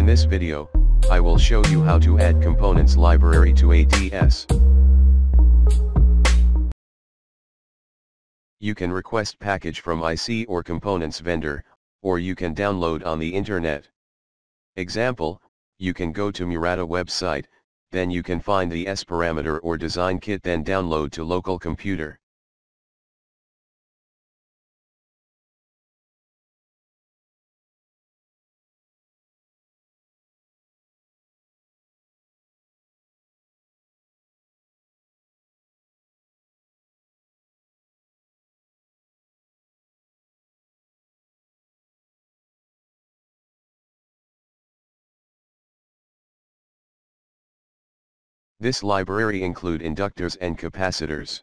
In this video, I will show you how to add components library to ADS. You can request package from IC or components vendor, or you can download on the internet. Example, you can go to Murata website, then you can find the S parameter or design kit then download to local computer. This library include inductors and capacitors.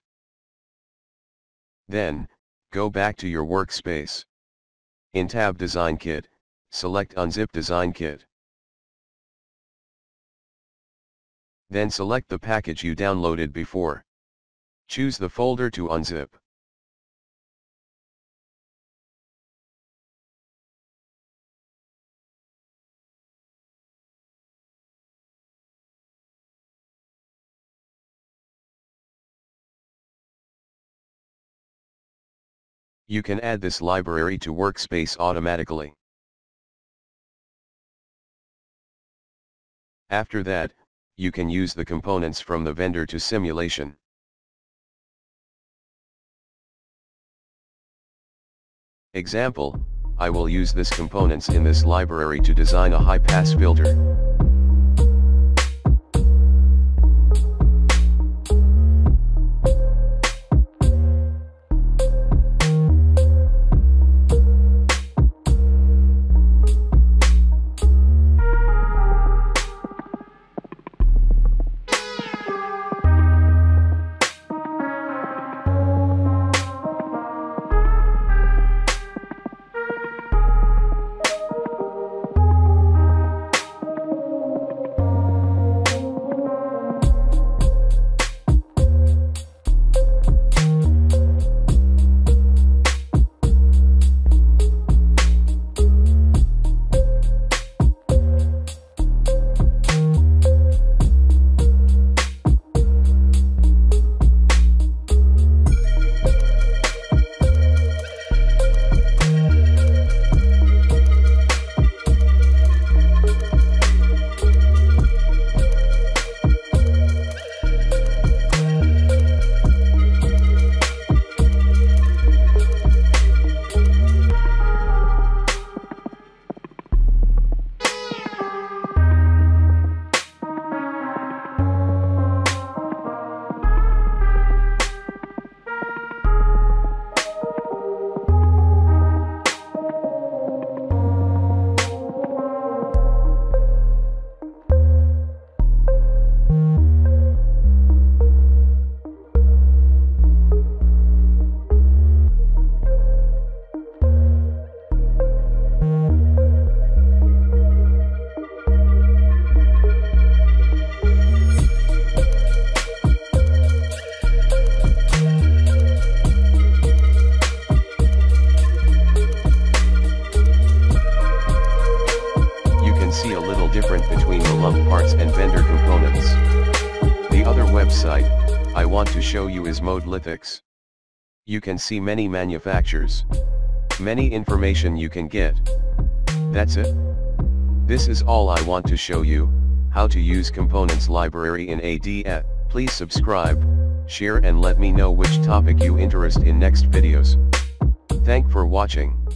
Then, go back to your workspace. In tab Design Kit, select Unzip Design Kit. Then select the package you downloaded before. Choose the folder to unzip. You can add this library to workspace automatically. After that, you can use the components from the vendor to simulation. Example, I will use this components in this library to design a high-pass filter. Website, I want to show you is Modelithics. You can see many manufacturers. Many information you can get. That's it. This is all I want to show you, how to use components library in ADS. Please subscribe, share and let me know which topic you interest in next videos. Thank for watching.